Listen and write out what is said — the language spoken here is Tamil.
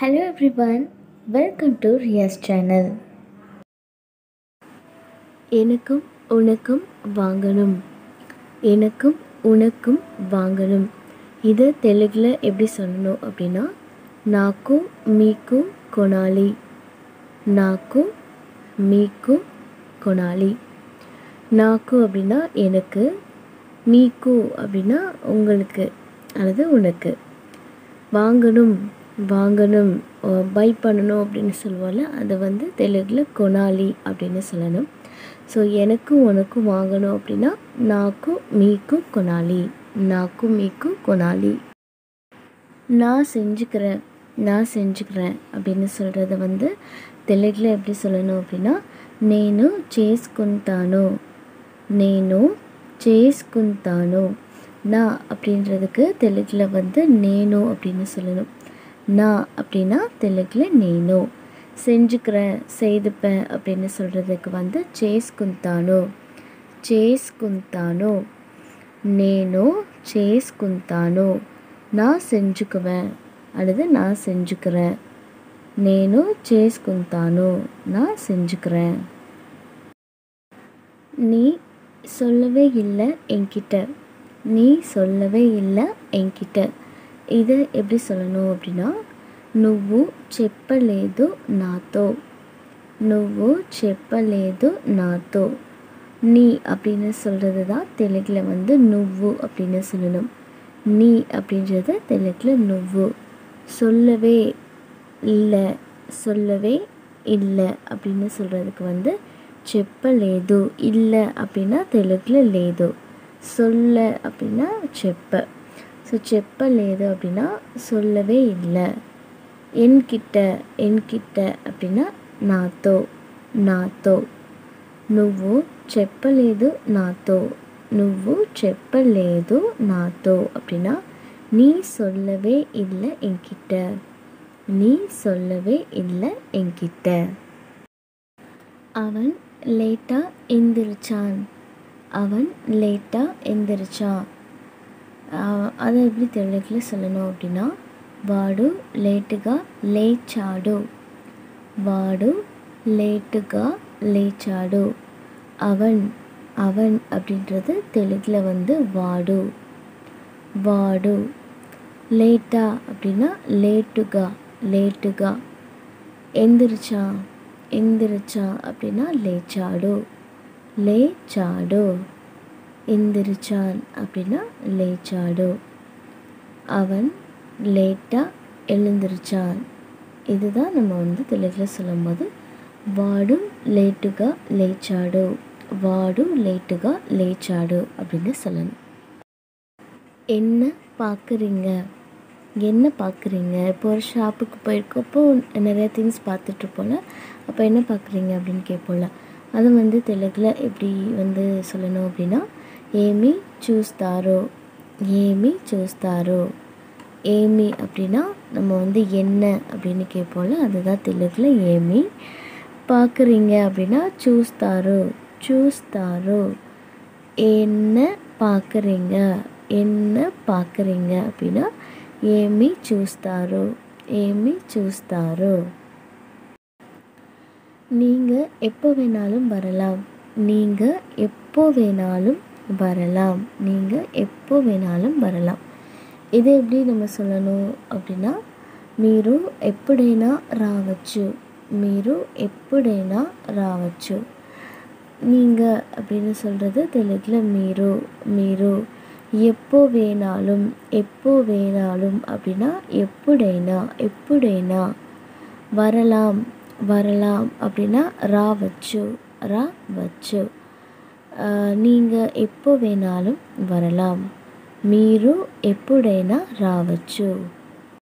Hello everyone welcome to Riyaz channel எனக்கும் உனக்கும் வாங்கணும். எனக்கும் உனக்கும் வாங்கணும். இதை தெலுங்கில் எப்படி சொல்லணும் அப்படின்னா நாக்கும் மீக்கும் கொனாலி. நாக்கும் மீக்கும் கொனாலி. நாக்கு அப்படின்னா எனக்கு மீக்கு அப்படின்னா உங்களுக்கு அல்லது உனக்கு. வாங்கணும். வாங்கணும் பை பண்ணணும் அப்படின்னு சொல்லுவோம்ல அதை வந்து தெலுங்கில் கொனாலி அப்படின்னு சொல்லணும் ஸோ எனக்கும் உனக்கும் வாங்கணும் அப்படின்னா నాకు మీకు కొనాలి నాకు మీకు కొనాలి நான் செஞ்சுக்கிறேன் நான் செஞ்சுக்கிறேன் அப்படின்னு சொல்கிறத வந்து தெலுங்கில் எப்படி சொல்லணும் அப்படின்னா నేను చేసుకుంటాను నేను చేసుకుంటాను நான் அப்படின்றதுக்கு தெலுங்கில் வந்து நேனு அப்படின்னு சொல்லணும் நான் அப்படின்னா தெலுங்கில் நேனு செஞ்சுக்கிறேன் செய்துப்பேன் அப்படின்னு சொல்கிறதுக்கு வந்து చేసుకుంటాను చేసుకుంటాను నేను చేసుకుంటాను நான் செஞ்சுக்குவேன் அல்லது நான் செஞ்சுக்கிறேன் నేను చేసుకుంటాను நான் செஞ்சுக்கிறேன் நீ சொல்லவே இல்லை என்கிட்ட நீ சொல்லவே இல்லை என்கிட்ட இதை எப்படி சொல்லணும் அப்படின்னா నువ్వు చెప్పలేదు నాతో నువ్వు చెప్పలేదు నాతో நீ அப்படின்னு சொல்கிறது தான் தெலுங்கில் வந்து நுவ்வு அப்படின்னு சொல்லணும் நீ அப்படின்றது தெலுங்கில் நுவ்வு சொல்லவே இல்லை சொல்லவே இல்லை அப்படின்னு சொல்கிறதுக்கு வந்து చెప్పలేదు இல்லை அப்படின்னா தெலுங்கில் లేదు சொல்ல அப்படின்னா చెప్ప ஸோ చెప్పలేదు அப்படின்னா சொல்லவே இல்லை என்கிட்ட என்கிட்ட அப்படின்னா నాతో నాతో నువ్వు చెప్పలేదు నాతో నువ్వు చెప్పలేదు నాతో அப்படின்னா நீ சொல்லவே இல்லை என்கிட்ட நீ சொல்லவே இல்லை என்கிட்ட அவன் லேட்டாக எந்திரிச்சான் அவன் லேட்டாக எந்திரிச்சான் அதை எப்படி தெலுங்கில் சொல்லணும் அப்படின்னா వాడు లేటుగా లేచాడు వాడు లేటుగా లేచాడు அவன் அவன் அப்படின்றது தெலுங்கில் வந்து வாடு வாடு லேட்டா அப்படின்னா லேட்டுகா லேட்டுகா எந்திரிச்சான் எந்திரிச்சான் அப்படின்னா లేచాడు లేచాడు எந்திரிச்சான் அப்படின்னா లేచాడు அவன் லேட்டாக எழுந்திருச்சான் இதுதான் நம்ம வந்து தெலுங்கில் சொல்லும்போது వాడు లేటుగా లేచాడు వాడు లేటుగా లేచాడు அப்படின்னு சொல்லணும் என்ன பார்க்குறீங்க என்ன பார்க்குறீங்க இப்போ ஒரு ஷாப்புக்கு போயிருக்கப்போ நிறைய திங்ஸ் பார்த்துட்ருப்போம்ல அப்போ என்ன பார்க்குறீங்க அப்படின்னு கேட்போம்ல அது வந்து தெலுங்கில் எப்படி வந்து சொல்லணும் அப்படின்னா ఏమి చూస్తారో ఏమి చూస్తారో ஏமி அப்படின்னா நம்ம வந்து என்ன அப்படின்னு கேட்போம்ல அதுதான் தெலுங்கில் ஏமி பார்க்குறீங்க அப்படின்னா చూస్తారు చూస్తారు என்ன பார்க்குறீங்க என்ன பார்க்குறீங்க அப்படின்னா ఏమి చూస్తారు ఏమి చూస్తారు நீங்கள் எப்போ வேணாலும் வரலாம் நீங்கள் எப்போ வேணாலும் வரலாம் நீங்கள் எப்போ வேணாலும் வரலாம் ఇది எப்படி நம்ம சொல்லணும் அப்படின்னா మీరు ఎప్పుడైనా రావచ్చు మీరు ఎప్పుడైనా రావచ్చు நீங்கள் அப்படின்னு சொல்கிறது தெலுங்கில் మీరు మీరు எப்போ வேணாலும் எப்போ வேணாலும் அப்படின்னா ఎప్పుడైనా ఎప్పుడైనా வரலாம் வரலாம் அப்படின்னா రావచ్చు రావచ్చు நீங்கள் எப்போ வேணாலும் வரலாம் మీరు ఎప్పుడైనా రావచ్చు